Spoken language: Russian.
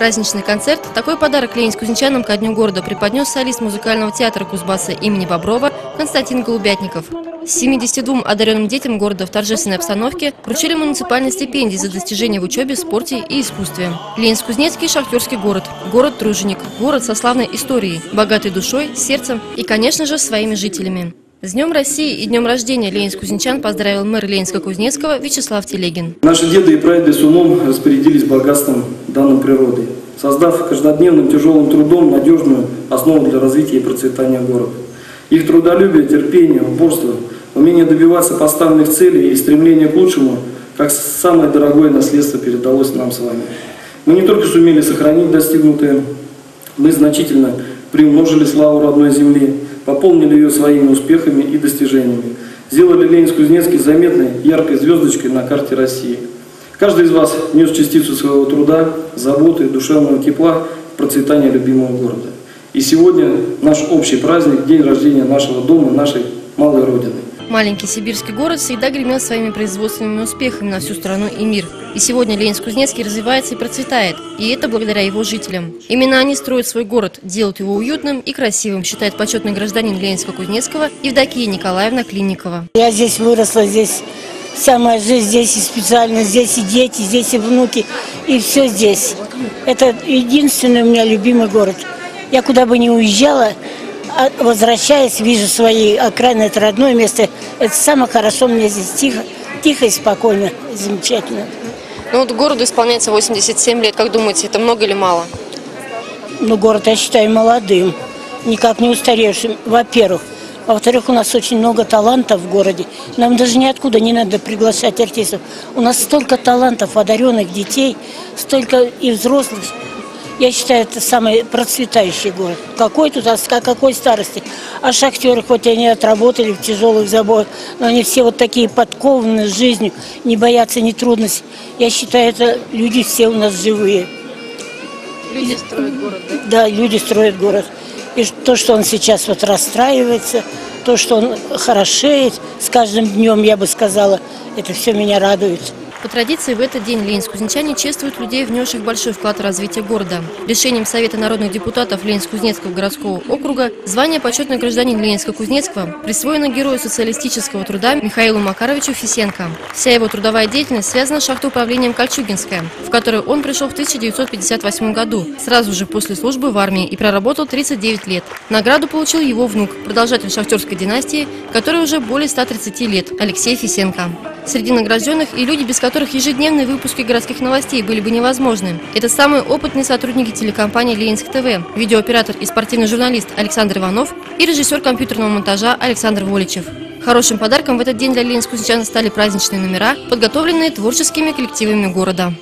Праздничный концерт – такой подарок ленинск-кузнечанам ко Дню города преподнес солист музыкального театра Кузбасса имени Боброва Константин Голубятников. 72 одаренным детям города в торжественной обстановке вручили муниципальные стипендии за достижения в учебе, спорте и искусстве. Ленинск-Кузнецкий – шахтерский город, город-труженик, город со славной историей, богатой душой, сердцем и, конечно же, своими жителями. С Днем России и Днем рождения ленинск-кузнечан поздравил мэр Ленинска-Кузнецкого Вячеслав Телегин. Наши деды и прадеды с умом распорядились богатством данной природы, создав каждодневным тяжелым трудом надежную основу для развития и процветания города. Их трудолюбие, терпение, упорство, умение добиваться поставленных целей и стремление к лучшему, как самое дорогое наследство передалось нам с вами. Мы не только сумели сохранить достигнутое, мы значительно приумножили славу родной земли, пополнили ее своими успехами и достижениями, сделали Ленинск-Кузнецкий заметной, яркой звездочкой на карте России. Каждый из вас нес частицу своего труда, заботы, душевного тепла в процветание любимого города. И сегодня наш общий праздник, день рождения нашего дома, нашей малой Родины. Маленький сибирский город всегда гремел своими производственными успехами на всю страну и мир. И сегодня Ленинск-Кузнецкий развивается и процветает. И это благодаря его жителям. Именно они строят свой город, делают его уютным и красивым, считает почетный гражданин Ленинска-Кузнецкого Евдокия Николаевна Клинникова. Я здесь выросла, здесь вся моя жизнь здесь и специально, здесь и дети, здесь и внуки, и все здесь. Это единственный у меня любимый город. Я куда бы ни уезжала, возвращаясь, вижу свои окраины, это родное место. Это самое хорошо мне здесь тихо, тихо и спокойно, замечательно. Ну вот городу исполняется 87 лет. Как думаете, это много или мало? Ну, город я считаю молодым, никак не устаревшим, во-первых. А во-вторых, у нас очень много талантов в городе. Нам даже ниоткуда не надо приглашать артистов. У нас столько талантов, одаренных детей, столько и взрослых. Я считаю, это самый процветающий город. Какой тут, а какой старости? А шахтеры, хоть они отработали в тяжелых заборах, но они все вот такие подкованные жизнью, не боятся ни трудностей. Я считаю, это люди все у нас живые. Люди строят город, да? Да, люди строят город. И то, что он сейчас вот расстраивается, то, что он хорошеет с каждым днем, я бы сказала, это все меня радует. По традиции, в этот день ленинск-кузнечане чествуют людей, внесших большой вклад в развитие города. Решением Совета народных депутатов Ленинск-Кузнецкого городского округа звание почетный гражданин Ленинска-Кузнецкого присвоено герою социалистического труда Михаилу Макаровичу Фисенко. Вся его трудовая деятельность связана с шахтоуправлением Кольчугинская, в которое он пришел в 1958 году, сразу же после службы в армии и проработал 39 лет. Награду получил его внук, продолжатель шахтерской династии, который уже более 130 лет, Алексей Фисенко. Среди награжденных и люди, без которых ежедневные выпуски городских новостей были бы невозможны. Это самые опытные сотрудники телекомпании «Ленинск ТВ», видеооператор и спортивный журналист Александр Иванов и режиссер компьютерного монтажа Александр Воличев. Хорошим подарком в этот день для ленинск стали праздничные номера, подготовленные творческими коллективами города.